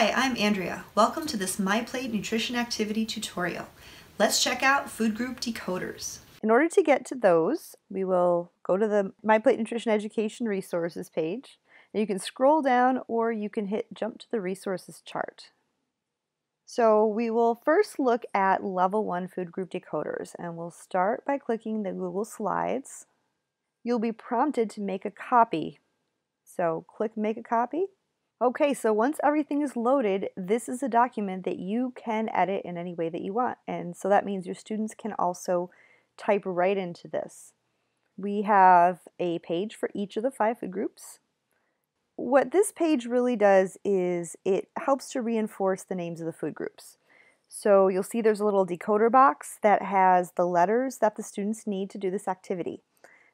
Hi, I'm Andrea. Welcome to this MyPlate Nutrition Activity tutorial. Let's check out food group decoders. In order to get to those, we will go to the MyPlate Nutrition Education Resources page. And you can scroll down or you can hit jump to the resources chart. So we will first look at level one food group decoders and we'll start by clicking the Google Slides. You'll be prompted to make a copy. So click make a copy. Okay, so once everything is loaded, this is a document that you can edit in any way that you want. And so that means your students can also type right into this. We have a page for each of the five food groups what this page really does is it helps to reinforce the names of the food groups. So you'll see there's a little decoder box that has the letters that the students need to do this activity.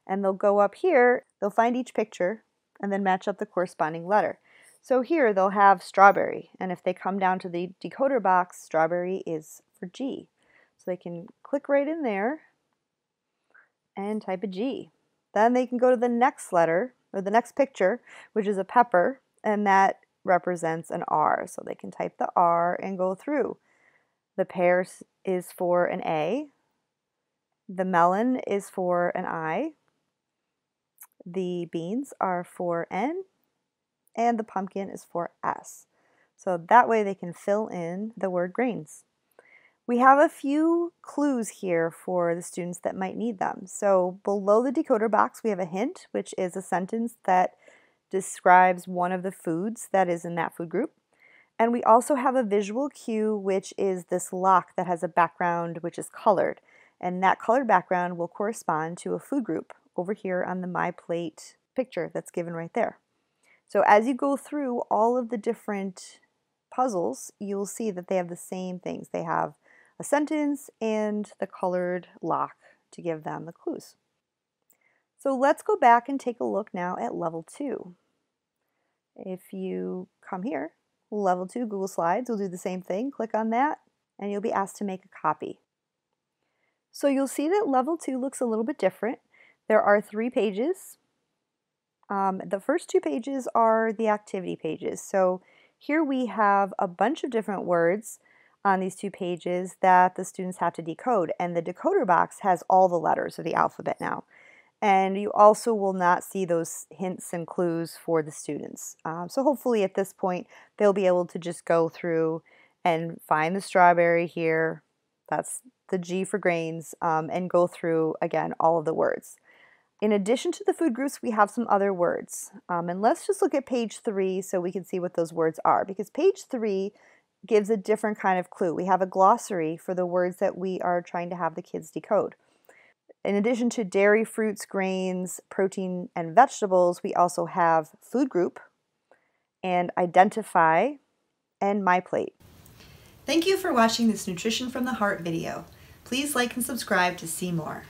And they'll go up here, they'll find each picture and then match up the corresponding letter. So here they'll have strawberry, and if they come down to the decoder box, strawberry is for G. So they can click right in there and type a G. Then they can go to the next letter, or the next picture, which is a pepper, and that represents an R. So they can type the R and go through. The pear is for an A. The melon is for an I. The beans are for N. And the pumpkin is for S. So that way they can fill in the word grains. We have a few clues here for the students that might need them. So below the decoder box, we have a hint, which is a sentence that describes one of the foods that is in that food group. And we also have a visual cue, which is this lock that has a background which is colored. And that colored background will correspond to a food group over here on the MyPlate picture that's given right there. So as you go through all of the different puzzles, you'll see that they have the same things. They have a sentence and the colored lock to give them the clues. So let's go back and take a look now at level two. If you come here, level two, Google Slides, we'll do the same thing. Click on that and you'll be asked to make a copy. So you'll see that level two looks a little bit different. There are three pages. Um, the first two pages are the activity pages. So here we have a bunch of different words on these two pages that the students have to decode. And the decoder box has all the letters of the alphabet now. And you also will not see those hints and clues for the students. Um, so hopefully at this point, they'll be able to just go through and find the strawberry here. That's the G for grains, um, and go through, again, all of the words. In addition to the food groups, we have some other words. Um, and let's just look at page three so we can see what those words are. Because page three gives a different kind of clue. We have a glossary for the words that we are trying to have the kids decode. In addition to dairy, fruits, grains, protein, and vegetables, we also have food group and identify and MyPlate. Thank you for watching this Nutrition from the Hart video. Please like and subscribe to see more.